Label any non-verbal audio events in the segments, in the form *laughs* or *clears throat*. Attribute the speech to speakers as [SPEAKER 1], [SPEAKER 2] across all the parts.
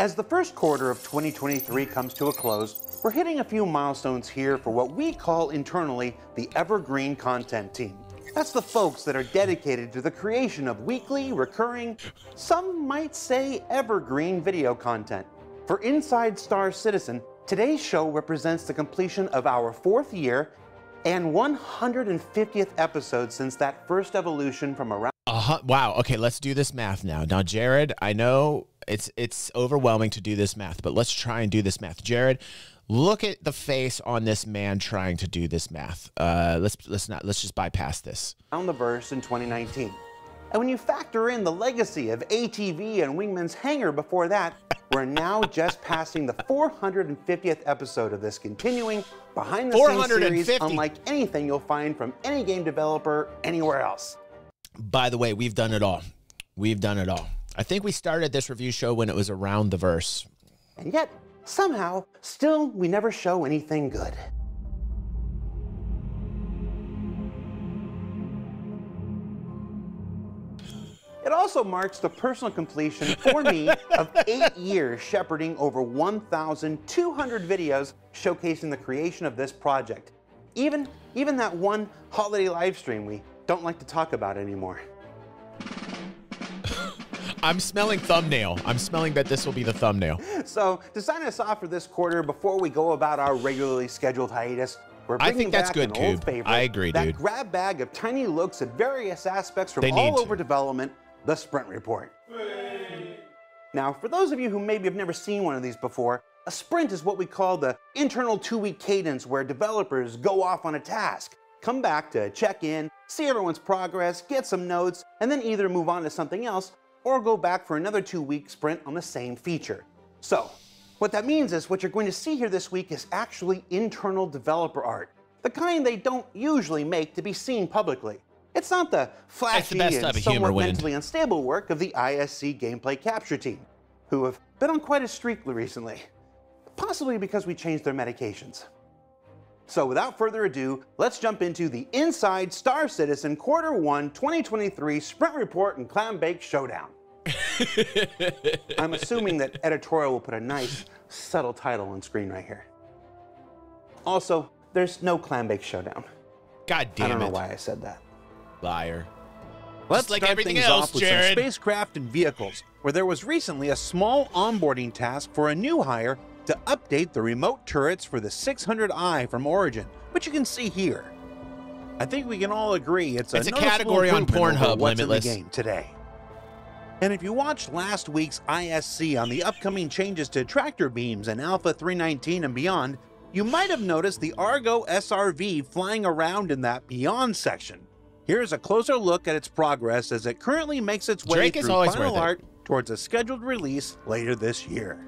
[SPEAKER 1] As the first quarter of 2023 comes to a close, we're hitting a few milestones here for what we call internally the Evergreen Content Team. That's the folks that are dedicated to the creation of weekly, recurring, some might say evergreen video content. For Inside Star Citizen, today's show represents the completion of our fourth year and 150th episode since that first evolution from around.
[SPEAKER 2] Uh-huh. Wow. Okay, let's do this math now. Now, Jared, I know it's it's overwhelming to do this math, but let's try and do this math. Jared, look at the face on this man trying to do this math. Uh, let's let's not let's just bypass this.
[SPEAKER 1] On the verse in 2019. And when you factor in the legacy of ATV and Wingman's Hangar before that, *laughs* we're now just passing the 450th episode of this continuing behind the scenes series unlike anything you'll find from any game developer anywhere else.
[SPEAKER 2] By the way, we've done it all. We've done it all. I think we started this review show when it was around the verse.
[SPEAKER 1] And yet, somehow, still, we never show anything good. It also marks the personal completion for me *laughs* of eight years shepherding over 1,200 videos showcasing the creation of this project. Even, even that one holiday live stream we don't like to talk about anymore.
[SPEAKER 2] I'm smelling thumbnail. I'm smelling that this will be the thumbnail.
[SPEAKER 1] So to sign us off for this quarter, before we go about our regularly scheduled hiatus, we're bringing
[SPEAKER 2] I think that's
[SPEAKER 1] back
[SPEAKER 2] good,
[SPEAKER 1] an old favorite,
[SPEAKER 2] I agree,
[SPEAKER 1] that
[SPEAKER 2] dude.
[SPEAKER 1] grab bag of tiny looks at various aspects from all over
[SPEAKER 2] to.
[SPEAKER 1] development, the Sprint Report. Now, for those of you who maybe have never seen one of these before, a sprint is what we call the internal two-week cadence where developers go off on a task, come back to check in, see everyone's progress, get some notes, and then either move on to something else or go back for another two-week sprint on the same feature. So, what that means is what you're going to see here this week is actually internal developer art, the kind they don't usually make to be seen publicly. It's not the flashy
[SPEAKER 2] best
[SPEAKER 1] and
[SPEAKER 2] type of humor,
[SPEAKER 1] somewhat
[SPEAKER 2] Wind.
[SPEAKER 1] mentally unstable work of the ISC gameplay capture team, who have been on quite a streak recently, possibly because we changed their medications. So without further ado, let's jump into the Inside Star Citizen Quarter 1 2023 Sprint Report and Clam Bake Showdown. *laughs* I'm assuming that editorial will put a nice, subtle title on screen right here. Also, there's no Clam Bake Showdown.
[SPEAKER 2] God damn it.
[SPEAKER 1] I don't know
[SPEAKER 2] it.
[SPEAKER 1] why I said that.
[SPEAKER 2] Liar.
[SPEAKER 1] Let's
[SPEAKER 2] like
[SPEAKER 1] start
[SPEAKER 2] everything
[SPEAKER 1] things
[SPEAKER 2] else,
[SPEAKER 1] off with
[SPEAKER 2] Jared.
[SPEAKER 1] some spacecraft and vehicles, where there was recently a small onboarding task for a new hire to update the remote turrets for the 600i from Origin, which you can see here. I think we can all agree it's a,
[SPEAKER 2] It's a category on Pornhub,
[SPEAKER 1] what's
[SPEAKER 2] Limitless.
[SPEAKER 1] in the game today. And if you watched last week's ISC on the upcoming changes to tractor beams in Alpha 319 and beyond, you might have noticed the Argo SRV flying around in that Beyond section. Here's a closer look at its progress as it currently makes its way
[SPEAKER 2] Drake
[SPEAKER 1] through final art towards a scheduled release later this year.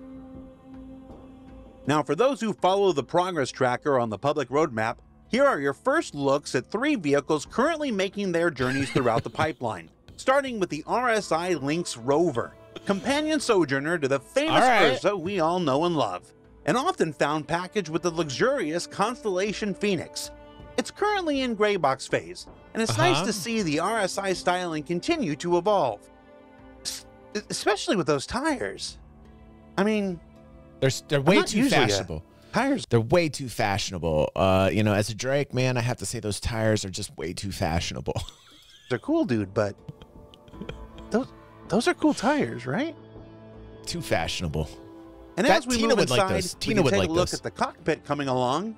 [SPEAKER 1] Now, for those who follow the progress tracker on the public roadmap, here are your first looks at three vehicles currently making their journeys throughout the *laughs* pipeline, starting with the RSI Lynx Rover, companion sojourner to the famous
[SPEAKER 2] right.
[SPEAKER 1] Ursa we all know and love, an often found package with the luxurious Constellation Phoenix. It's currently in gray box phase, and it's nice
[SPEAKER 2] Uh-huh.
[SPEAKER 1] to see the RSI styling continue to evolve. S- Especially with those tires. I mean,
[SPEAKER 2] They're, they're way too
[SPEAKER 1] a-
[SPEAKER 2] fashionable.
[SPEAKER 1] tires
[SPEAKER 2] They're way too fashionable. Uh, you know, as a Drake man, I have to say those tires are just way too fashionable. *laughs*
[SPEAKER 1] they're cool, dude, but those those are cool tires, right?
[SPEAKER 2] too fashionable.
[SPEAKER 1] And
[SPEAKER 2] That-
[SPEAKER 1] as we
[SPEAKER 2] Tina
[SPEAKER 1] move
[SPEAKER 2] would like
[SPEAKER 1] inside,
[SPEAKER 2] those.
[SPEAKER 1] we
[SPEAKER 2] Tina would
[SPEAKER 1] take
[SPEAKER 2] like
[SPEAKER 1] a look
[SPEAKER 2] those.
[SPEAKER 1] at the cockpit coming along.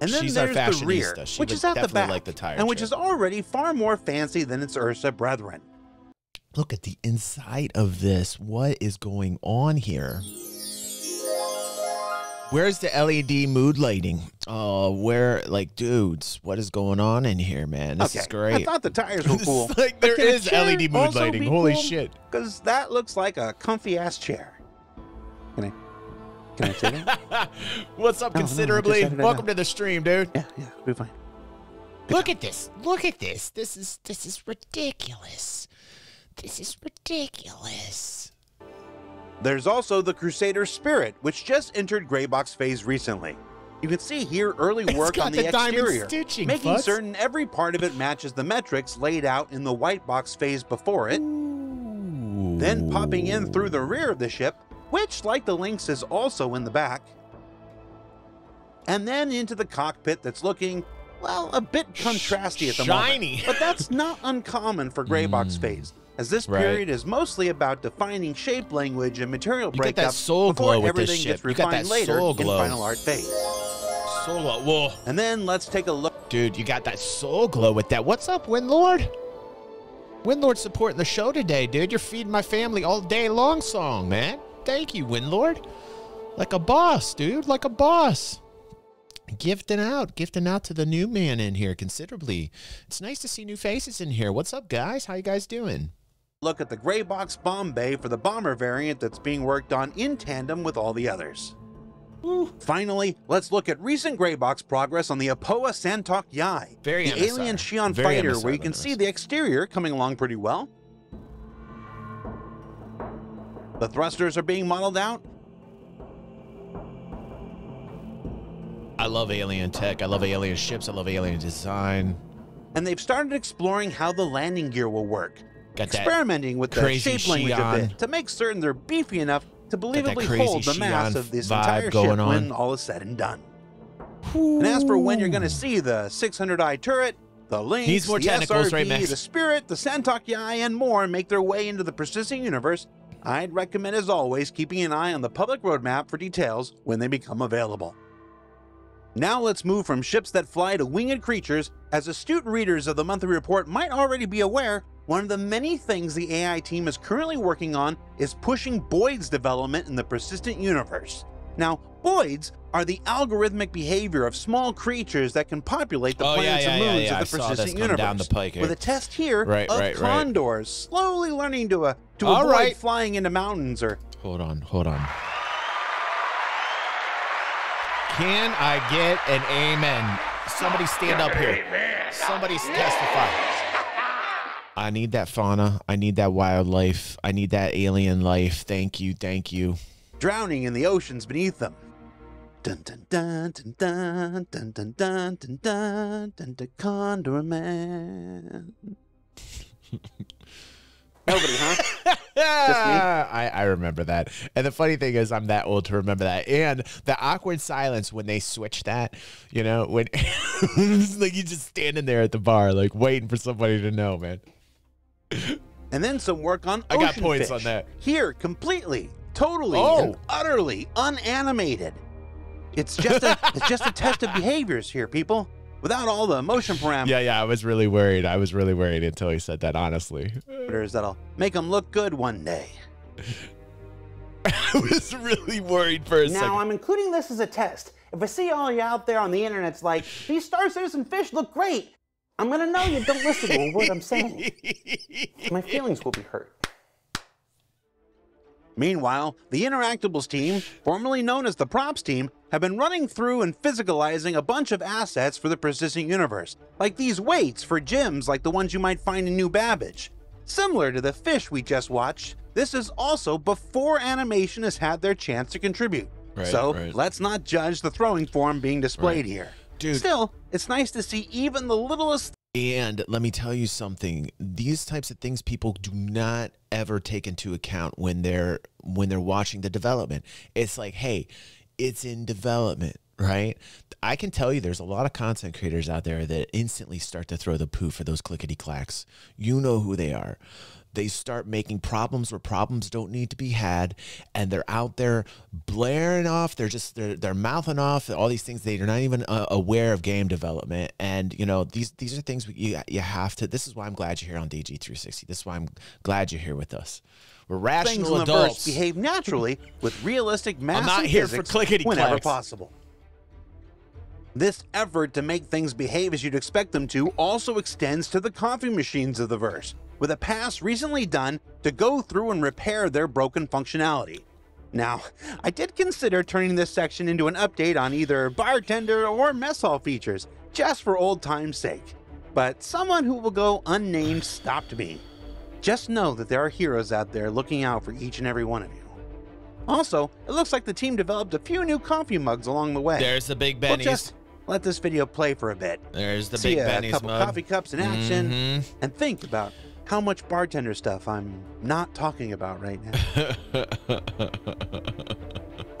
[SPEAKER 1] And then
[SPEAKER 2] She's our
[SPEAKER 1] there's the rear, which is at the back,
[SPEAKER 2] like the tire
[SPEAKER 1] and which is already far more fancy than its Ursa brethren.
[SPEAKER 2] Look at the inside of this. What is going on here? Where's the LED mood lighting? Oh, where, like, dudes, what is going on in here, man? This
[SPEAKER 1] okay,
[SPEAKER 2] is great.
[SPEAKER 1] I thought the tires were *laughs* cool.
[SPEAKER 2] like there is LED mood lighting. Holy
[SPEAKER 1] cool?
[SPEAKER 2] shit.
[SPEAKER 1] Because that looks like a comfy ass chair. Can I? Can I say that? *laughs*
[SPEAKER 2] What's up,
[SPEAKER 1] No, no,
[SPEAKER 2] considerably?
[SPEAKER 1] it
[SPEAKER 2] Welcome to the stream, dude.
[SPEAKER 1] yeah, yeah, we'll be fine.
[SPEAKER 2] Look at this. Look at this. This is this is ridiculous. This is ridiculous.
[SPEAKER 1] There's also the Crusader Spirit, which just entered gray box phase recently. You can see here early work on the,
[SPEAKER 2] the
[SPEAKER 1] exterior,
[SPEAKER 2] stitching,
[SPEAKER 1] making
[SPEAKER 2] Futz.
[SPEAKER 1] certain every part of it matches the metrics laid out in the white box phase before it.
[SPEAKER 2] Ooh.
[SPEAKER 1] Then popping in through the rear of the ship, which, like the Lynx, is also in the back. And then into the cockpit that's looking, well, a bit contrasty at the
[SPEAKER 2] Shiny.
[SPEAKER 1] moment. But that's not uncommon for gray box
[SPEAKER 2] Mm.
[SPEAKER 1] phase, as this
[SPEAKER 2] Right.
[SPEAKER 1] period is mostly about defining shape language and material
[SPEAKER 2] You
[SPEAKER 1] breakup
[SPEAKER 2] soul
[SPEAKER 1] before
[SPEAKER 2] glow with this
[SPEAKER 1] everything gets refined later
[SPEAKER 2] soul
[SPEAKER 1] in
[SPEAKER 2] glow.
[SPEAKER 1] final art phase.
[SPEAKER 2] Solo. Whoa.
[SPEAKER 1] And then let's take a look.
[SPEAKER 2] Dude, you got that soul glow with that. What's up, Windlord? Windlord supporting the show today, dude. You're feeding my family all day long song, man. Thank you, Windlord. Like a boss, dude. Like a boss. Gifting out, gifting out to the new man in here considerably. It's nice to see new faces in here. What's up, guys? How you guys doing?
[SPEAKER 1] Look at the gray box bomb bay for the bomber variant that's being worked on in tandem with all the others. Finally, let's look at recent gray box progress on the Aopoa Santok Yai,
[SPEAKER 2] Very
[SPEAKER 1] the
[SPEAKER 2] MSR.
[SPEAKER 1] alien Xi'an
[SPEAKER 2] Very
[SPEAKER 1] fighter,
[SPEAKER 2] MSR,
[SPEAKER 1] where you can see the exterior coming along pretty well. The thrusters are being modeled out,
[SPEAKER 2] I love alien tech. I love alien ships. I love alien design.
[SPEAKER 1] and they've started exploring how the landing gear will work,
[SPEAKER 2] Got
[SPEAKER 1] experimenting with the shape language a
[SPEAKER 2] Xi'an.
[SPEAKER 1] bit to make certain they're beefy enough to believably hold the mass of this entire ship
[SPEAKER 2] on.
[SPEAKER 1] when all is said and done. And as for when you're going to see the 600i turret, the Lynx,
[SPEAKER 2] Needs more
[SPEAKER 1] the SRV,
[SPEAKER 2] right, Max?
[SPEAKER 1] the Spirit, the Santok Yai, and more make their way into the persistent universe, I'd recommend, as always, keeping an eye on the public roadmap for details when they become available. Now let's move from ships that fly to winged creatures. As astute readers of the monthly report might already be aware, one of the many things the AI team is currently working on is pushing Boid's development in the persistent universe. Now, Boids are the algorithmic behavior of small creatures that can populate the
[SPEAKER 2] Oh, yeah,
[SPEAKER 1] planets
[SPEAKER 2] yeah,
[SPEAKER 1] and
[SPEAKER 2] yeah,
[SPEAKER 1] moons
[SPEAKER 2] yeah. I
[SPEAKER 1] of the
[SPEAKER 2] saw this
[SPEAKER 1] persistent universe.
[SPEAKER 2] down the pike.
[SPEAKER 1] With a test here
[SPEAKER 2] Right,
[SPEAKER 1] of
[SPEAKER 2] right, right.
[SPEAKER 1] condors slowly learning to, uh, to
[SPEAKER 2] All
[SPEAKER 1] avoid
[SPEAKER 2] right.
[SPEAKER 1] flying into mountains or
[SPEAKER 2] Hold on, hold on. Can I get an amen? Somebody stand up here. Somebody testify. I need that fauna. I need that wildlife. I need that alien life. Thank you, thank you.
[SPEAKER 1] drowning in the oceans beneath them. Dun dun dun dun dun dun dun dun dun dun dun dun Condor Man. Nobody, huh?
[SPEAKER 2] I, I remember that. And the funny thing is, I'm that old to remember that. And the awkward silence when they switch that, you know, when like you just standing there at the bar, like waiting for somebody to know, man.
[SPEAKER 1] And then some work on
[SPEAKER 2] I got points
[SPEAKER 1] fish.
[SPEAKER 2] on that.
[SPEAKER 1] Here, completely, totally,
[SPEAKER 2] Oh.
[SPEAKER 1] and utterly unanimated. It's just a *laughs* it's just a test of behaviors here, people. Without all the motion parameters
[SPEAKER 2] Yeah, yeah, I was really worried. I was really worried until he said that, honestly.
[SPEAKER 1] that'll make them look good one day. *laughs*
[SPEAKER 2] I was really worried for a second.
[SPEAKER 1] Now, I'm including this as a test. If I see all you out there on the internet's like, these Star Citizen fish look great, I'm gonna know you don't listen to a word I'm saying. My feelings will be hurt. Meanwhile, the Interactables team, formerly known as the Props team, have been running through and physicalizing a bunch of assets for the persistent universe, like these weights for gyms like the ones you might find in New Babbage. Similar to the fish we just watched, this is also before animation has had their chance to contribute.
[SPEAKER 2] Right,
[SPEAKER 1] so
[SPEAKER 2] right.
[SPEAKER 1] let's not judge the throwing form being displayed
[SPEAKER 2] Right.
[SPEAKER 1] here.
[SPEAKER 2] Dude.
[SPEAKER 1] Still, it's nice to see even the littlest
[SPEAKER 2] And let me tell you something. These types of things people do not ever take into account when they're when they're watching the development. It's like, hey, it's in development, right? I can tell you there's a lot of content creators out there that instantly start to throw the poo for those clickety clacks. You know who they are. They start making problems where problems don't need to be had, and they're out there blaring off. They're just they're they're mouthing off all these things. They're not even uh, aware of game development, and you know these these are things you you have to. This is why I'm glad you're here on DG360. This is why I'm glad you're here with us. We're
[SPEAKER 1] things
[SPEAKER 2] rational
[SPEAKER 1] verse
[SPEAKER 2] adults.
[SPEAKER 1] behave naturally with realistic math
[SPEAKER 2] not
[SPEAKER 1] and
[SPEAKER 2] here for clickety
[SPEAKER 1] whenever possible. This effort to make things behave as you'd expect them to also extends to the coffee machines of the verse, with a pass recently done to go through and repair their broken functionality. Now, I did consider turning this section into an update on either bartender or mess hall features, just for old time's sake. But someone who will go unnamed stopped me. Just know that there are heroes out there looking out for each and every one of you. Also, it looks like the team developed a few new coffee mugs along the way.
[SPEAKER 2] There's the Big
[SPEAKER 1] We'll
[SPEAKER 2] Bennies.
[SPEAKER 1] just let this video play for a bit.
[SPEAKER 2] There's the
[SPEAKER 1] See
[SPEAKER 2] Big
[SPEAKER 1] a
[SPEAKER 2] Bennies
[SPEAKER 1] couple
[SPEAKER 2] mug.
[SPEAKER 1] coffee cups in action,
[SPEAKER 2] Mhm.
[SPEAKER 1] and think about how much bartender stuff I'm not talking about right now.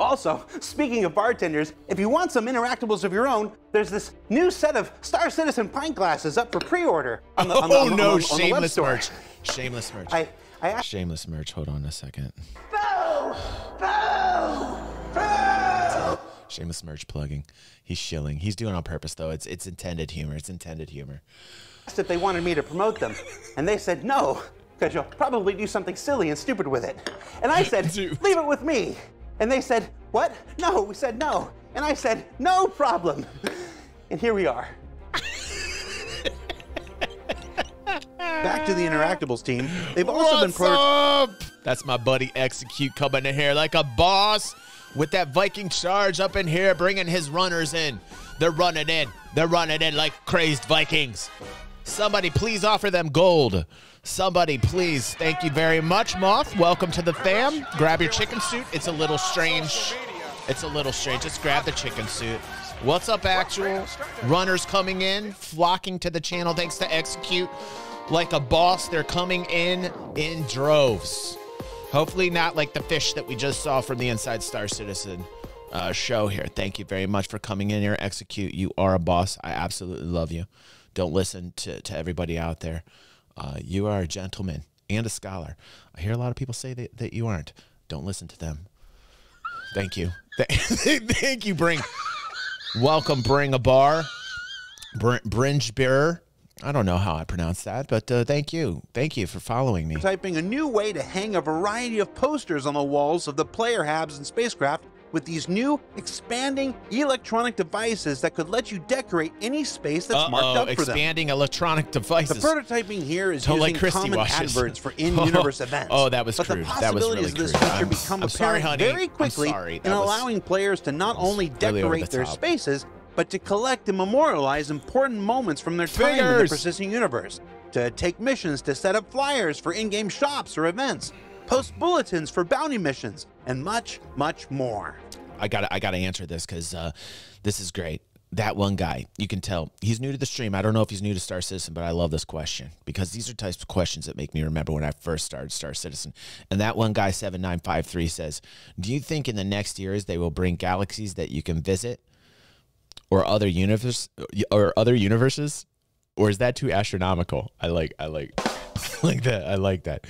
[SPEAKER 1] *laughs* also, speaking of bartenders, if you want some interactables of your own, there's this new set of Star Citizen pint glasses up for pre-order on the, on the,
[SPEAKER 2] oh
[SPEAKER 1] on
[SPEAKER 2] no,
[SPEAKER 1] on on
[SPEAKER 2] shameless
[SPEAKER 1] store.
[SPEAKER 2] merch. Shameless merch.
[SPEAKER 1] I, I asked
[SPEAKER 2] Shameless merch. Hold on a second. Shameless merch plugging. He's shilling. He's doing it on purpose though. It's it's intended humor. It's intended humor.
[SPEAKER 1] If they wanted me to promote them, and they said no, because you'll probably do something silly and stupid with it. And I said,
[SPEAKER 2] Dude.
[SPEAKER 1] leave it with me. And they said, what? No, we said no. And I said, no problem. And here we are. Back to the Interactables team. They've also been
[SPEAKER 2] What's
[SPEAKER 1] pro-
[SPEAKER 2] up? That's my buddy Execute coming in here like a boss with that Viking charge up in here, bringing his runners in. They're running in. They're running in like crazed Vikings. Somebody please offer them gold. Somebody please. Thank you very much, Moth. Welcome to the fam. Grab your chicken suit. It's a little strange. It's a little strange. Just grab the chicken suit. What's up, actual? Runners coming in, flocking to the channel thanks to Execute. Like a boss, they're coming in in droves. Hopefully, not like the fish that we just saw from the Inside Star Citizen uh, show here. Thank you very much for coming in here. Execute. You are a boss. I absolutely love you. Don't listen to, to everybody out there. Uh, you are a gentleman and a scholar. I hear a lot of people say that, that you aren't. Don't listen to them. Thank you. *laughs* Thank you, Bring. Welcome, Bring a Bar. Br- Bringe Bearer. I don't know how I pronounce that, but uh, thank you. Thank you for following me.
[SPEAKER 1] typing a new way to hang a variety of posters on the walls of the player habs and spacecraft with these new expanding electronic devices that could let you decorate any space that's marked
[SPEAKER 2] Uh-oh,
[SPEAKER 1] up for them.
[SPEAKER 2] expanding electronic devices.
[SPEAKER 1] The prototyping here is
[SPEAKER 2] Don't
[SPEAKER 1] using
[SPEAKER 2] Christy
[SPEAKER 1] common
[SPEAKER 2] watch this.
[SPEAKER 1] adverts for *laughs* in-universe events.
[SPEAKER 2] Oh, that was
[SPEAKER 1] but
[SPEAKER 2] crude.
[SPEAKER 1] the
[SPEAKER 2] That was
[SPEAKER 1] possibilities
[SPEAKER 2] really
[SPEAKER 1] of this
[SPEAKER 2] crude.
[SPEAKER 1] feature
[SPEAKER 2] I'm-
[SPEAKER 1] become
[SPEAKER 2] I'm
[SPEAKER 1] apparent
[SPEAKER 2] honey.
[SPEAKER 1] very quickly
[SPEAKER 2] sorry.
[SPEAKER 1] in
[SPEAKER 2] was-
[SPEAKER 1] allowing players to not only
[SPEAKER 2] really
[SPEAKER 1] decorate
[SPEAKER 2] the
[SPEAKER 1] their spaces, but to collect and memorialize important moments from their time in the persisting universe, to take missions to set up flyers for in-game shops or events, post bulletins for bounty missions, and much, much more.
[SPEAKER 2] I got I got to answer this because uh, this is great. That one guy, you can tell he's new to the stream. I don't know if he's new to Star Citizen, but I love this question because these are types of questions that make me remember when I first started Star Citizen. And that one guy, seven nine five three, says, "Do you think in the next years they will bring galaxies that you can visit, or other universe, or other universes, or is that too astronomical?" I like I like *laughs* I like that. I like that.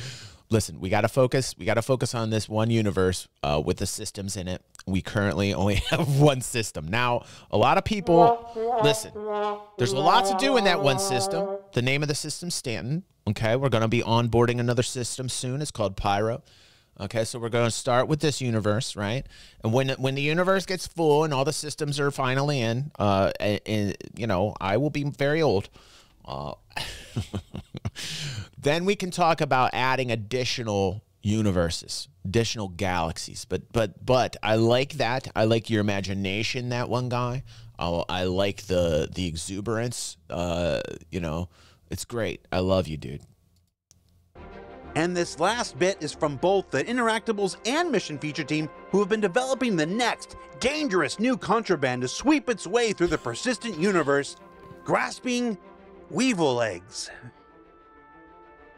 [SPEAKER 2] Listen, we got to focus. We got to focus on this one universe uh, with the systems in it. We currently only *laughs* have one system. Now, a lot of people listen. There's a lot to do in that one system. The name of the system, Stanton. Okay, we're going to be onboarding another system soon. It's called Pyro. Okay, so we're going to start with this universe, right? And when when the universe gets full and all the systems are finally in, uh, and, and you know, I will be very old. Uh, *laughs* then we can talk about adding additional universes, additional galaxies. But but but I like that. I like your imagination. That one guy. I, I like the the exuberance. Uh, you know, it's great. I love you, dude.
[SPEAKER 1] And this last bit is from both the Interactables and Mission Feature team, who have been developing the next dangerous new contraband to sweep its way through the persistent universe, grasping weevil eggs.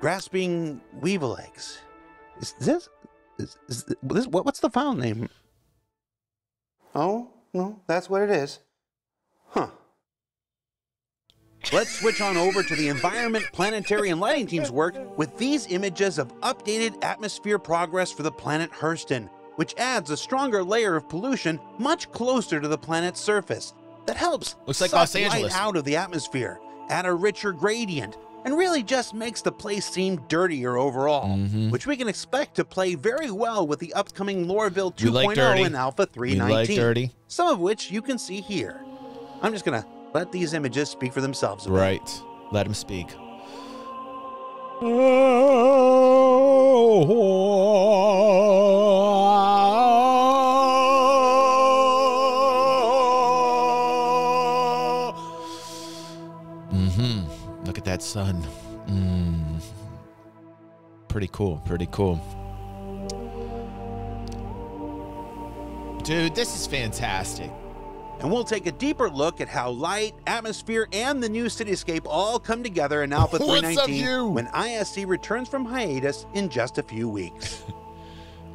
[SPEAKER 1] Grasping weevil eggs. Is this? Is, is this what, what's the file name? Oh, no, that's what it is. Huh. Let's switch on over to the environment, planetary, and lighting team's work with these images of updated atmosphere progress for the planet Hurston, which adds a stronger layer of pollution much closer to the planet's surface that helps
[SPEAKER 2] Looks like
[SPEAKER 1] suck
[SPEAKER 2] Los Angeles.
[SPEAKER 1] light out of the atmosphere, add a richer gradient, and really just makes the place seem dirtier overall,
[SPEAKER 2] Mhm.
[SPEAKER 1] which we can expect to play very well with the upcoming Lorville
[SPEAKER 2] We like
[SPEAKER 1] 2.0 and Alpha 319
[SPEAKER 2] like dirty,
[SPEAKER 1] some of which you can see here. I'm just gonna let these images speak for themselves. a bit.
[SPEAKER 2] right? Let them speak. Mm-hmm. Sun. Mm. Pretty cool. Pretty cool. Dude, this is fantastic.
[SPEAKER 1] and we'll take a deeper look at how light, atmosphere, and the new cityscape all come together in Alpha *laughs* 319 when ISC returns from hiatus in just a few weeks. *laughs*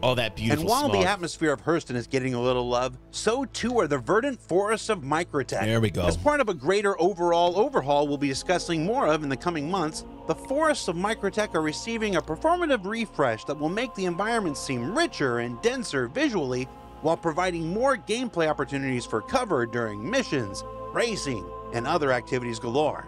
[SPEAKER 2] Oh, that beautiful
[SPEAKER 1] and while
[SPEAKER 2] smog.
[SPEAKER 1] the atmosphere of Hurston is getting a little love, so too are the verdant forests of Microtech.
[SPEAKER 2] There we go.
[SPEAKER 1] As part of a greater overall overhaul we'll be discussing more of in the coming months, the forests of Microtech are receiving a performative refresh that will make the environment seem richer and denser visually while providing more gameplay opportunities for cover during missions, racing, and other activities galore.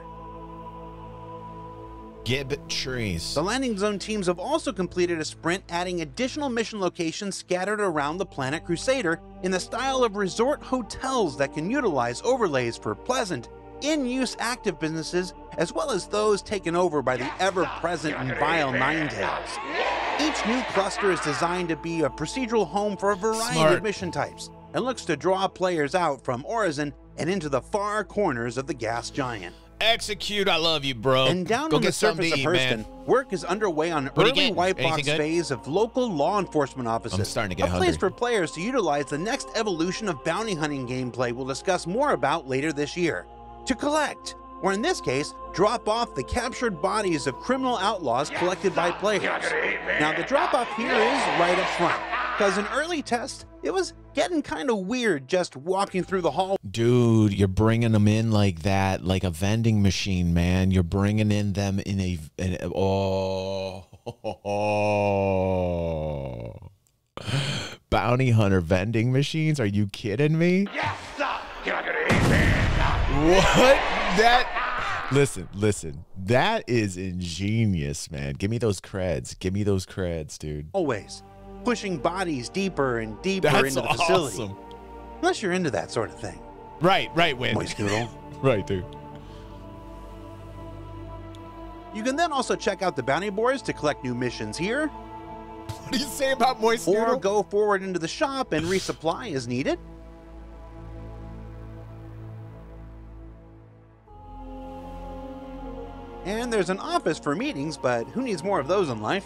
[SPEAKER 2] Gib trees.
[SPEAKER 1] The landing zone teams have also completed a sprint adding additional mission locations scattered around the planet Crusader in the style of resort hotels that can utilize overlays for pleasant, in use active businesses as well as those taken over by the ever present and vile Nine Tails. Each new cluster is designed to be a procedural home for a variety
[SPEAKER 2] Smart.
[SPEAKER 1] of mission types and looks to draw players out from Orizon and into the far corners of the gas giant.
[SPEAKER 2] Execute. I love you, bro.
[SPEAKER 1] And down
[SPEAKER 2] Go
[SPEAKER 1] on the
[SPEAKER 2] get something
[SPEAKER 1] surface of
[SPEAKER 2] eat,
[SPEAKER 1] Hurston,
[SPEAKER 2] man.
[SPEAKER 1] work is underway on
[SPEAKER 2] What
[SPEAKER 1] early white
[SPEAKER 2] Anything
[SPEAKER 1] box
[SPEAKER 2] good?
[SPEAKER 1] phase of local law enforcement offices.
[SPEAKER 2] I'm starting to get
[SPEAKER 1] a place for players to utilize the next evolution of bounty hunting gameplay we'll discuss more about later this year. To collect, or in this case, drop off the captured bodies of criminal outlaws collected by players. Now, the drop off here is right up front, because in early tests, it was getting kind of weird just walking through the hall
[SPEAKER 2] Dude, you're bringing them in like that, like a vending machine, man. You're bringing in them in a, in a oh, *gasps* bounty hunter vending machines. Are you kidding me? Yes, sir. What? That? Listen, listen. That is ingenious, man. Give me those creds. Give me those creds, dude.
[SPEAKER 1] always, pushing bodies deeper and deeper
[SPEAKER 2] That's
[SPEAKER 1] into the facility.
[SPEAKER 2] awesome.
[SPEAKER 1] Unless you're into that sort of thing.
[SPEAKER 2] Right, right, Win.
[SPEAKER 1] Moist Noodle. *laughs*
[SPEAKER 2] Right, dude.
[SPEAKER 1] You can then also check out the bounty boards to collect new missions here,
[SPEAKER 2] What do you say about moist
[SPEAKER 1] or go forward into the shop and resupply as needed. And there's an office for meetings, but who needs more of those in life?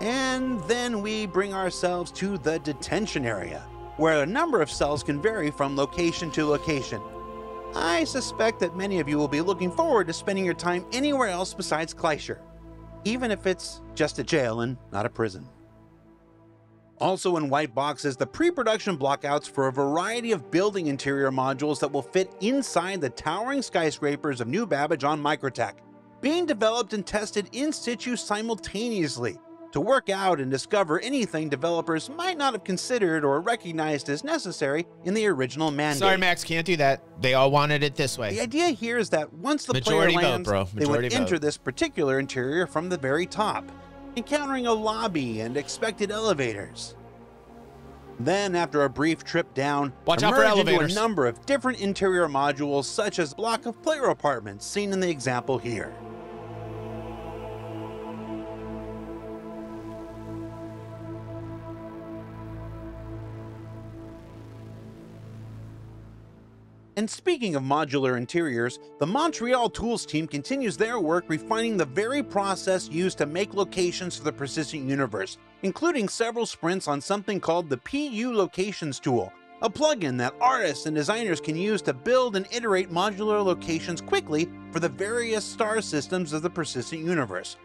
[SPEAKER 1] And then we bring ourselves to the detention area, where a number of cells can vary from location to location. I suspect that many of you will be looking forward to spending your time anywhere else besides Klescher, even if it's just a jail and not a prison. Also in white boxes, the pre-production blockouts for a variety of building interior modules that will fit inside the towering skyscrapers of New Babbage on Microtech, being developed and tested in situ simultaneously to work out and discover anything developers might not have considered or recognized as necessary in the original mandate.
[SPEAKER 2] Sorry, Max, can't do that. They all wanted it this way.
[SPEAKER 1] The idea here is that once the
[SPEAKER 2] Majority
[SPEAKER 1] player
[SPEAKER 2] vote,
[SPEAKER 1] lands,
[SPEAKER 2] bro.
[SPEAKER 1] they would
[SPEAKER 2] Majority
[SPEAKER 1] enter this particular interior from the very top, encountering a lobby and expected elevators. Then, after a brief trip down,
[SPEAKER 2] Watch out for
[SPEAKER 1] emerge into a number of different interior modules, such as block of player apartments seen in the example here. And speaking of modular interiors, the Montreal Tools team continues their work refining the very process used to make locations for the persistent universe, including several sprints on something called the PU Locations tool, a plugin that artists and designers can use to build and iterate modular locations quickly for the various star systems of the persistent universe.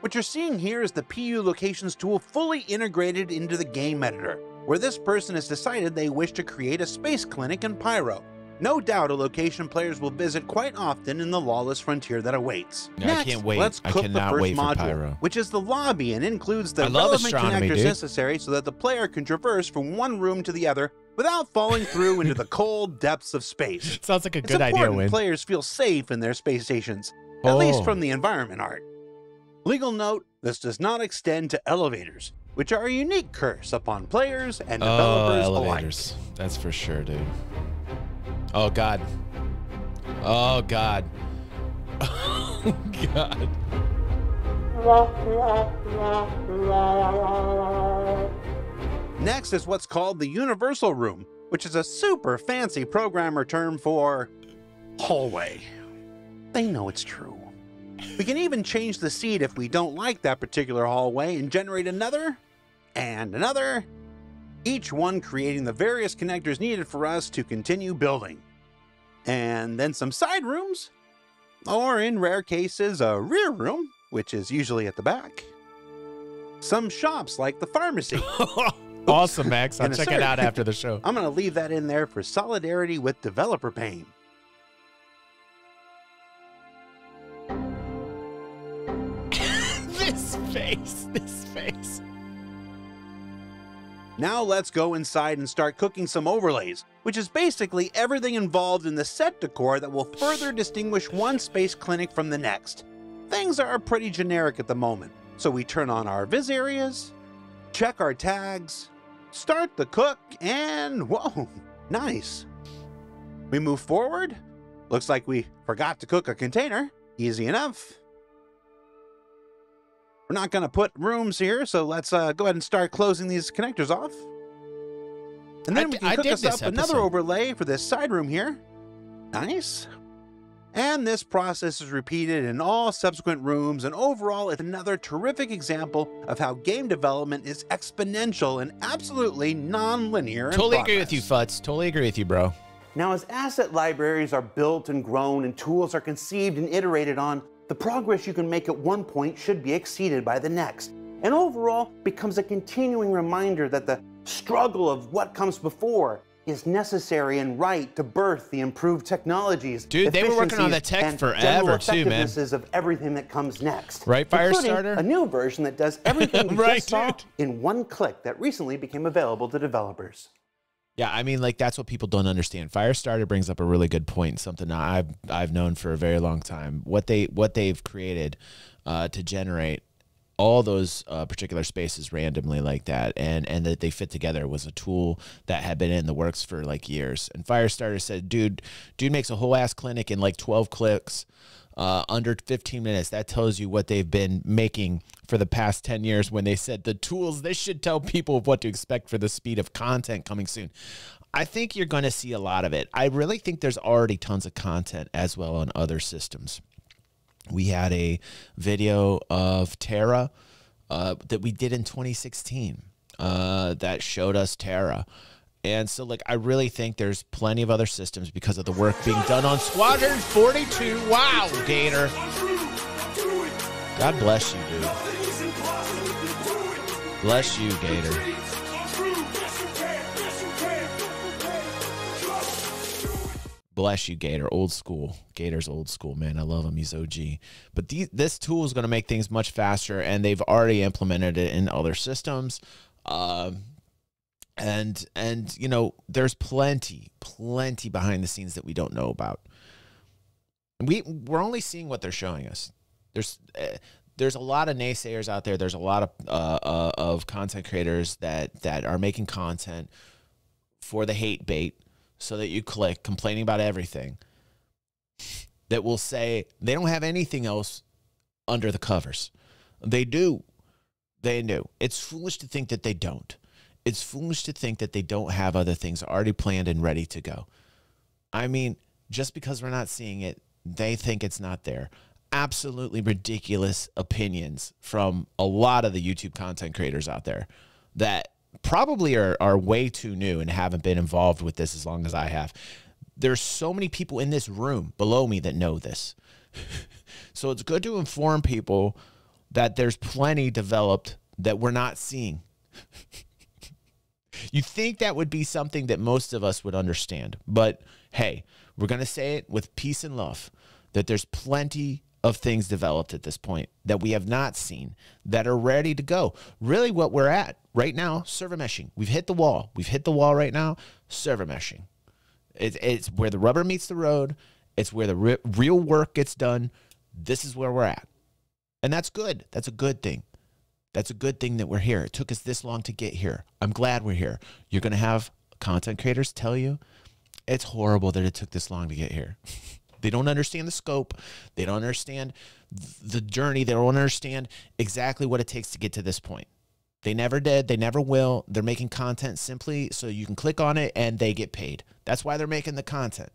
[SPEAKER 1] What you're seeing here is the PU Locations tool fully integrated into the game editor, where this person has decided they wish to create a space clinic in Pyro. No doubt a location players will visit quite often in the lawless frontier that awaits.
[SPEAKER 2] Yeah, I
[SPEAKER 1] Next,
[SPEAKER 2] can't wait.
[SPEAKER 1] let's
[SPEAKER 2] I
[SPEAKER 1] cook the first
[SPEAKER 2] wait for
[SPEAKER 1] module,
[SPEAKER 2] Pyro.
[SPEAKER 1] which is the lobby and includes the
[SPEAKER 2] I love
[SPEAKER 1] relevant connectors
[SPEAKER 2] dude.
[SPEAKER 1] necessary so that the player can traverse from one room to the other without falling through into the *laughs* cold depths of space.
[SPEAKER 2] Sounds like a
[SPEAKER 1] It's
[SPEAKER 2] good idea,
[SPEAKER 1] important
[SPEAKER 2] Win.
[SPEAKER 1] players feel safe in their space stations, at least
[SPEAKER 2] Oh.
[SPEAKER 1] from the environment art. Legal note, this does not extend to elevators, which are a unique curse upon players and
[SPEAKER 2] Oh,
[SPEAKER 1] developers alike.
[SPEAKER 2] elevators. That's for sure, dude. Oh God. Oh God. *laughs* Oh God.
[SPEAKER 1] Next is what's called the Universal Room, which is a super fancy programmer term for hallway. They know it's true. We can even change the seed if we don't like that particular hallway and generate another, and another, each one creating the various connectors needed for us to continue building. And then some side rooms, or in rare cases, a rear room, which is usually at the back. Some shops like the pharmacy. *laughs*
[SPEAKER 2] awesome, Max. I'll check it out after the show.
[SPEAKER 1] I'm going to leave that in there for solidarity with developer pain. *laughs*
[SPEAKER 2] this face, this face.
[SPEAKER 1] Now let's go inside and start cooking some overlays, which is basically everything involved in the set decor that will further distinguish one space clinic from the next. Things are pretty generic at the moment, so we turn on our viz areas, check our tags, start the cook, and *laughs* whoa, nice. We move forward. Looks like we forgot to cook a container. Easy enough. We're not going to put rooms here, so let's uh, go ahead and start closing these connectors off. And then
[SPEAKER 2] I
[SPEAKER 1] we can
[SPEAKER 2] I
[SPEAKER 1] cook us up
[SPEAKER 2] this
[SPEAKER 1] another overlay for this side room here. Nice. And this process is repeated in all subsequent rooms, and overall, it's another terrific example of how game development is exponential and absolutely non-linear.
[SPEAKER 2] Totally agree with you. Futz. Totally agree with you, bro.
[SPEAKER 1] Now, as asset libraries are built and grown and tools are conceived and iterated on, the progress you can make at one point should be exceeded by the next. And overall becomes a continuing reminder that the struggle of what comes before is necessary and right to birth the improved technologies.
[SPEAKER 2] Dude, they were working on the tech forever, too, man.
[SPEAKER 1] of everything that comes next.
[SPEAKER 2] Right, Firestarter?
[SPEAKER 1] A new version that does everything *laughs* you
[SPEAKER 2] Right,
[SPEAKER 1] just saw in one click that recently became available to developers.
[SPEAKER 2] Yeah, I mean, like that's what people don't understand. Firestarter brings up a really good point, something I've I've known for a very long time. What they what they've created uh, to generate all those uh, particular spaces randomly like that, and and that they fit together was a tool that had been in the works for like years. And Firestarter said, "Dude, dude makes a whole ass clinic in like twelve clicks." Uh, under 15 minutes. That tells you what they've been making for the past 10 years when they said the tools, this should tell people what to expect for the speed of content coming soon. I think you're going to see a lot of it. I really think there's already tons of content as well on other systems. We had a video of Terra uh, that we did in 2016 uh, that showed us Terra. And so, like, I really think there's plenty of other systems because of the work being done on Squadron 42. Wow, Gator. God bless you, dude. Bless you, Gator. Bless you, Gator. Old school. Gator's old school, man. I love him. He's OG. But these, this tool is going to make things much faster, and they've already implemented it in other systems. Um, and and you know, there's plenty, plenty behind the scenes that we don't know about. We we're only seeing what they're showing us. There's uh, there's a lot of naysayers out there. There's a lot of uh, uh, of content creators that that are making content for the hate bait, so that you click complaining about everything. That will say they don't have anything else under the covers. They do. They do. It's foolish to think that they don't. It's foolish to think that they don't have other things already planned and ready to go. I mean, just because we're not seeing it, they think it's not there. Absolutely ridiculous opinions from a lot of the YouTube content creators out there that probably are, are way too new and haven't been involved with this as long as I have. There's so many people in this room below me that know this. *laughs* so it's good to inform people that there's plenty developed that we're not seeing. *laughs* you think that would be something that most of us would understand. But hey, we're going to say it with peace and love that there's plenty of things developed at this point that we have not seen that are ready to go. Really, what we're at right now, server meshing. We've hit the wall. We've hit the wall right now, server meshing. It's, it's where the rubber meets the road, it's where the re- real work gets done. This is where we're at. And that's good. That's a good thing. That's a good thing that we're here. It took us this long to get here. I'm glad we're here. You're going to have content creators tell you it's horrible that it took this long to get here. *laughs* they don't understand the scope. They don't understand the journey. They don't understand exactly what it takes to get to this point. They never did. They never will. They're making content simply so you can click on it and they get paid. That's why they're making the content.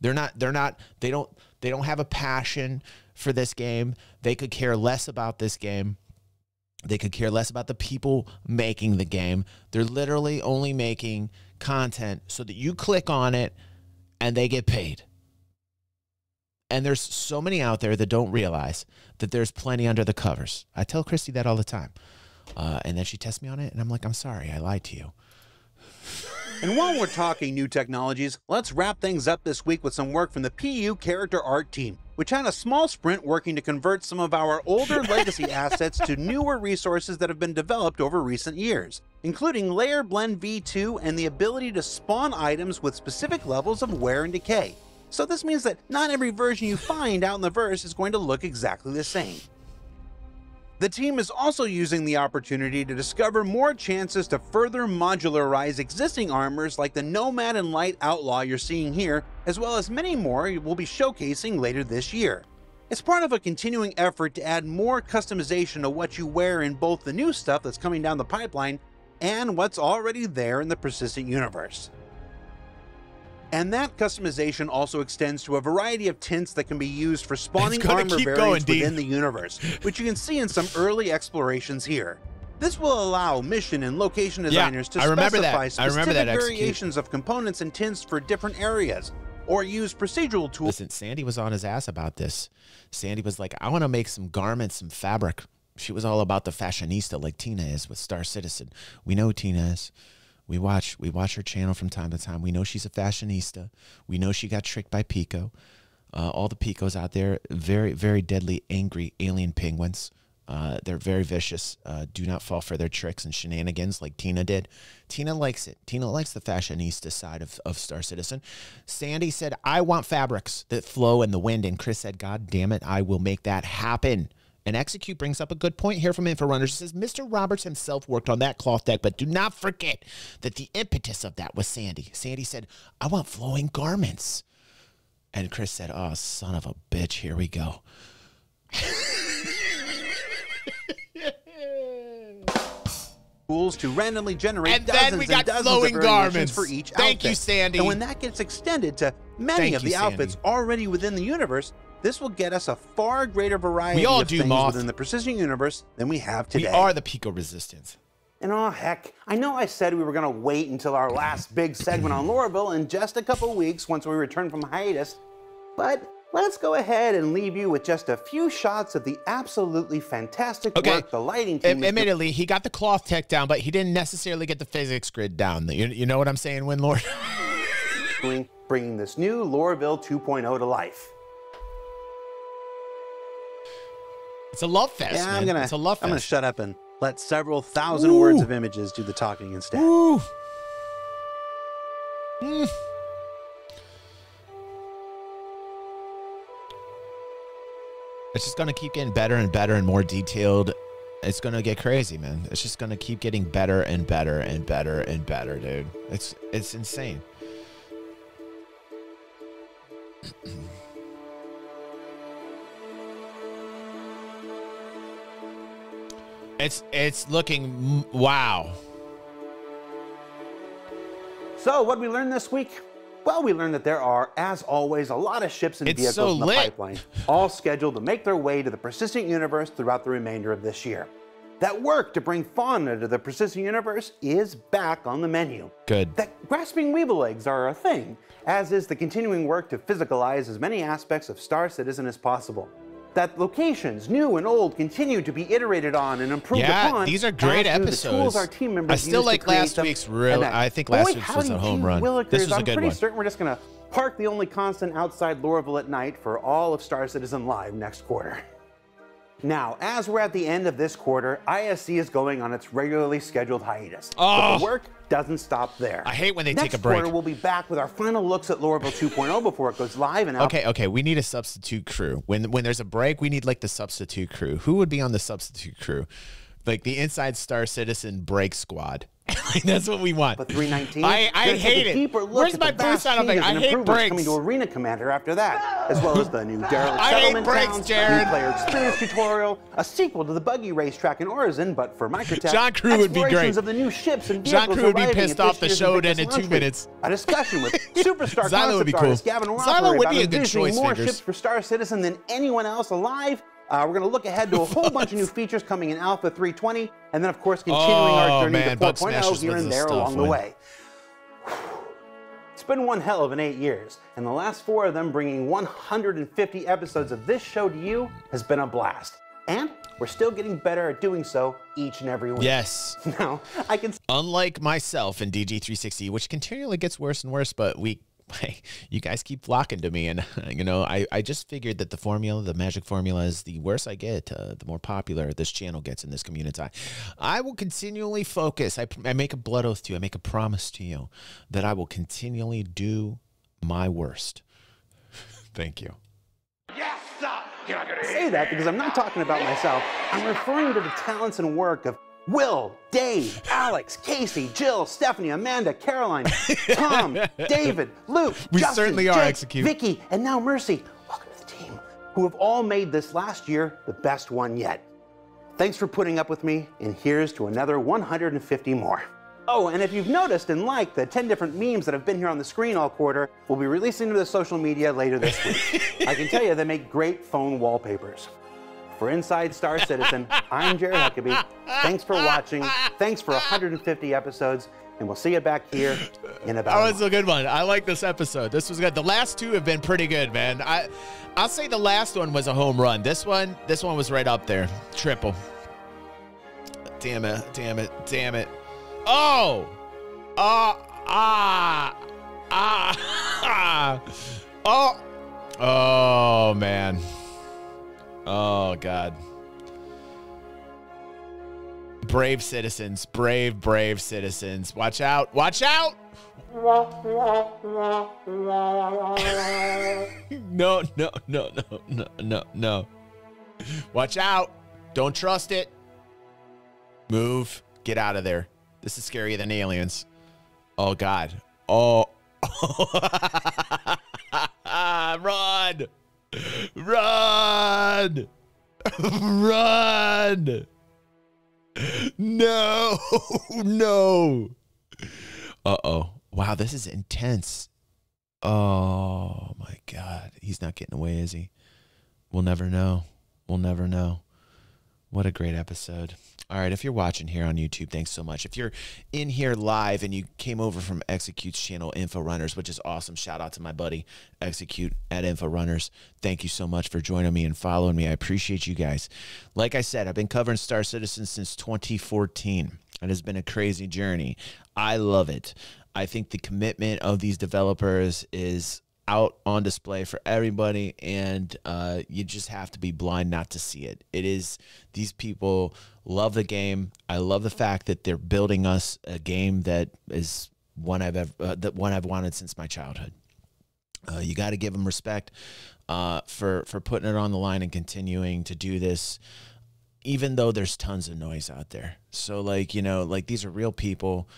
[SPEAKER 2] They're not they're not they don't they don't have a passion for this game. They could care less about this game They could care less about the people making the game. They're literally only making content so that you click on it and they get paid. And there's so many out there that don't realize that there's plenty under the covers. I tell Christy that all the time. Uh, and then she tests me on it, and I'm like, I'm sorry, I lied to you.
[SPEAKER 1] And while we're talking new technologies, let's wrap things up this week with some work from the PU character art team, which had a small sprint working to convert some of our older *laughs* legacy assets to newer resources that have been developed over recent years, including Layer Blend V2 and the ability to spawn items with specific levels of wear and decay. So this means that not every version you find out in the verse is going to look exactly the same. The team is also using the opportunity to discover more chances to further modularize existing armors like the Nomad and Light Outlaw you're seeing here, as well as many more we'll be showcasing later this year. It's part of a continuing effort to add more customization to what you wear in both the new stuff that's coming down the pipeline and what's already there in the persistent universe. And that customization also extends to a variety of tints that can be used for spawning armor variants
[SPEAKER 2] going,
[SPEAKER 1] within the universe, which you can see in some early explorations here. This will allow mission and location designers to
[SPEAKER 2] remember that.
[SPEAKER 1] specify
[SPEAKER 2] I remember
[SPEAKER 1] specific variations of components and tints for different areas, or use procedural tools
[SPEAKER 2] Listen, Sandy was on his ass about this. Sandy was like, I want to make some garments, some fabric. She was all about the fashionista like Tina is with Star Citizen. We know Tina is. We watch we watch her channel from time to time. We know she's a fashionista. We know she got tricked by Pico. Uh, all the Picos out there, very very deadly, angry alien penguins. Uh, they're very vicious. Uh, do not fall for their tricks and shenanigans like Tina did. Tina likes it. Tina likes the fashionista side of, of Star Citizen. Sandy said, I want fabrics that flow in the wind. And Chris said, God damn it, I will make that happen. And Execute brings up a good point here from InfoRunners. It says, Mr. Roberts himself worked on that cloth tech, but do not forget that the impetus of that was Sandy. Sandy said, I want flowing garments. And Chris said, Oh, son of a bitch, here we go. *laughs*
[SPEAKER 1] tools to randomly generate
[SPEAKER 2] And then
[SPEAKER 1] dozens
[SPEAKER 2] we got
[SPEAKER 1] and dozens
[SPEAKER 2] flowing
[SPEAKER 1] of
[SPEAKER 2] garments.
[SPEAKER 1] for each
[SPEAKER 2] Thank you. Sandy.
[SPEAKER 1] And when that gets extended to many
[SPEAKER 2] Thank
[SPEAKER 1] of
[SPEAKER 2] you,
[SPEAKER 1] the outfits
[SPEAKER 2] Sandy.
[SPEAKER 1] already within the universe, this will get us a far greater variety
[SPEAKER 2] We all
[SPEAKER 1] of
[SPEAKER 2] do,
[SPEAKER 1] things
[SPEAKER 2] Moth.
[SPEAKER 1] within the precision universe than we have today.
[SPEAKER 2] We are the Pico Resistance.
[SPEAKER 1] And oh heck, I know I said we were gonna wait until our last big segment on Lorville in just a couple weeks once we return from hiatus, but let's go ahead and leave you with just a few shots of the absolutely fantastic
[SPEAKER 2] Okay.
[SPEAKER 1] work the lighting team
[SPEAKER 2] Ad-
[SPEAKER 1] is
[SPEAKER 2] Admittedly, he got the cloth tech down, but he didn't necessarily get the physics grid down. You, you know what I'm saying, Winlord?
[SPEAKER 1] doing, *laughs* bringing this new Lorville 2.0 to life.
[SPEAKER 2] It's a love fest.
[SPEAKER 1] Yeah,
[SPEAKER 2] man.
[SPEAKER 1] I'm gonna,
[SPEAKER 2] It's a love fest.
[SPEAKER 1] I'm gonna shut up and let several thousand
[SPEAKER 2] Ooh.
[SPEAKER 1] words of images do the talking instead.
[SPEAKER 2] Ooh. Mm. It's just gonna keep getting better and better and more detailed. It's gonna get crazy, man. It's just gonna keep getting better and better and better and better, dude. It's it's insane. *clears throat* It's it's looking wow.
[SPEAKER 1] So, what we learned this week? Well, we learned that there are, as always, a lot of ships and
[SPEAKER 2] It's
[SPEAKER 1] vehicles
[SPEAKER 2] so
[SPEAKER 1] in the
[SPEAKER 2] lit.
[SPEAKER 1] pipeline, all scheduled to make their way to the persistent universe throughout the remainder of this year. That work to bring fauna to the persistent universe is back on the menu.
[SPEAKER 2] Good.
[SPEAKER 1] That grasping weevil eggs are a thing, as is the continuing work to physicalize as many aspects of Star Citizen as possible. That locations, new and old, continue to be iterated on and improved
[SPEAKER 2] Yeah,
[SPEAKER 1] upon.
[SPEAKER 2] these are great episodes.
[SPEAKER 1] The tools our team members
[SPEAKER 2] I still like last week's real- I think last
[SPEAKER 1] boy,
[SPEAKER 2] week's was a home run.
[SPEAKER 1] willikers,
[SPEAKER 2] This was a
[SPEAKER 1] I'm
[SPEAKER 2] good
[SPEAKER 1] pretty
[SPEAKER 2] one.
[SPEAKER 1] certain we're just gonna park the only constant outside Lorville at night for all of Star Citizen Live next quarter. Now, as we're at the end of this quarter, ISC is going on its regularly scheduled hiatus. Oh. But
[SPEAKER 2] Oh.
[SPEAKER 1] the work doesn't stop there.
[SPEAKER 2] I hate when they
[SPEAKER 1] Next
[SPEAKER 2] take a break.
[SPEAKER 1] quarter, we'll be back with our final looks at Lorville 2.0 before it goes live and out
[SPEAKER 2] Okay, okay. We need a substitute crew. When when there's a break, we need like the substitute crew. Who would be on the substitute crew? Like the Inside Star Citizen break squad. *laughs* Like, That's what we want.
[SPEAKER 1] But 319.
[SPEAKER 2] I, I
[SPEAKER 1] we're gonna take
[SPEAKER 2] hate it. Where's my boost effect?
[SPEAKER 1] changes
[SPEAKER 2] I hate breaks.
[SPEAKER 1] coming to Arena Commander after that, as well as the new *laughs* Derelict
[SPEAKER 2] I
[SPEAKER 1] Settlement
[SPEAKER 2] breaks,
[SPEAKER 1] Towns,
[SPEAKER 2] Jared.
[SPEAKER 1] new player experience tutorial, a sequel to the buggy racetrack in Origin, but for Microtech.
[SPEAKER 2] John Crewe would be great.
[SPEAKER 1] of the new ships and
[SPEAKER 2] John Crewe would be pissed off the show would end in two minutes.
[SPEAKER 1] A discussion with *laughs* superstar
[SPEAKER 2] Xylo would be cool.
[SPEAKER 1] Gavin
[SPEAKER 2] Xylo would be a good choice,
[SPEAKER 1] more ships for Star Citizen than anyone else alive, Uh, we're going to look ahead to a whole bunch of new *laughs* features coming in Alpha 320, and then, of course, continuing our
[SPEAKER 2] Oh,
[SPEAKER 1] journey
[SPEAKER 2] man,
[SPEAKER 1] to
[SPEAKER 2] Bug
[SPEAKER 1] 4.0 here and there along the way. It's been one hell of an eight years, and the last four of them bringing 150 episodes of this show to you has been a blast. And we're still getting better at doing so each and every week.
[SPEAKER 2] Yes. *laughs*
[SPEAKER 1] Now, I can
[SPEAKER 2] Unlike myself in DG360, which continually gets worse and worse, but we, *laughs* hey, you guys keep flocking to me. And, *laughs* you know, I, I just figured that the formula, the magic formula is the worse I get, uh, the more popular this channel gets in this community. I will continually focus. I, I make a blood oath to you. I make a promise to you that I will continually do my worst. *laughs* Thank you. Yes, sir.
[SPEAKER 1] I say that because I'm not talking about myself. I'm referring to the talents and work of Will, Dave, Alex, Casey, Jill, Stephanie, Amanda, Caroline, Tom, *laughs* David, Luke,
[SPEAKER 2] We
[SPEAKER 1] Justin,
[SPEAKER 2] certainly are,
[SPEAKER 1] Jake,
[SPEAKER 2] Execute.
[SPEAKER 1] Vicky, and now Mercy. Welcome to the team, who have all made this last year the best one yet. Thanks for putting up with me, and here's to another 150 more. Oh, and if you've noticed and liked the 10 different memes that have been here on the screen all quarter, we'll be releasing them to social media later this week. *laughs* I can tell you they make great phone wallpapers. For Inside Star Citizen, I'm Jared Huckabee. Thanks for watching. Thanks for 150 episodes, and we'll see you back here in about.
[SPEAKER 2] That
[SPEAKER 1] a
[SPEAKER 2] was a good one. I like this episode. This was good. The last two have been pretty good, man. I I'll say the last one was a home run. This one, this one was right up there. Triple. Damn it, damn it, damn it. Oh! Ah ah ah *laughs* Oh! Oh man. Oh god. Brave citizens, brave, brave citizens. Watch out, watch out! *laughs* No, no, no, no, no, no, no. Watch out. Don't trust it. Move. Get out of there. This is scarier than aliens. Oh, God. Oh. *laughs* Run. Run. Run. No. *laughs* No. Uh oh. Wow, this is intense. Oh my God. He's not getting away, is he? We'll never know. We'll never know. What a great episode. All right, if you're watching here on YouTube, thanks so much. If you're in here live and you came over from Execute's channel, Info Runners, which is awesome, shout out to my buddy Execute at Info Runners. Thank you so much for joining me and following me. I appreciate you guys. Like I said, I've been covering Star Citizen since 2014. It has been a crazy journey. I love it. I think the commitment of these developers is out on display for everybody and uh, you just have to be blind not to see it. It is these people love the game. I love the fact that they're building us a game that is one i've ever uh, that one i've wanted since my childhood. Uh, you got to give them respect uh, for for putting it on the line and continuing to do this even though there's tons of noise out there. So like you know like these are real people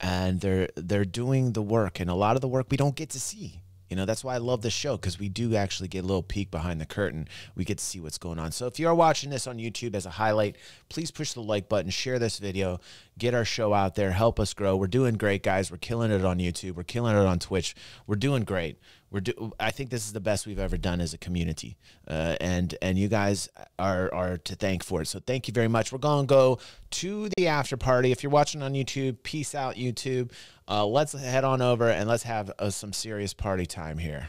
[SPEAKER 2] and they're they're doing the work and a lot of the work we don't get to see you know that's why i love this show because we do actually get a little peek behind the curtain. We get to see what's going on. So if you're watching this on youtube as a highlight please push the like button share this video get our show out there help us grow. We're doing great guys. We're killing it on youtube. We're killing it on twitch. We're doing great we're do- I think this is the best we've ever done as a community, uh, and and you guys are are to thank for it. So thank you very much. We're gonna go to the after party. If you're watching on YouTube, peace out YouTube. Uh, let's head on over and let's have uh, some serious party time here.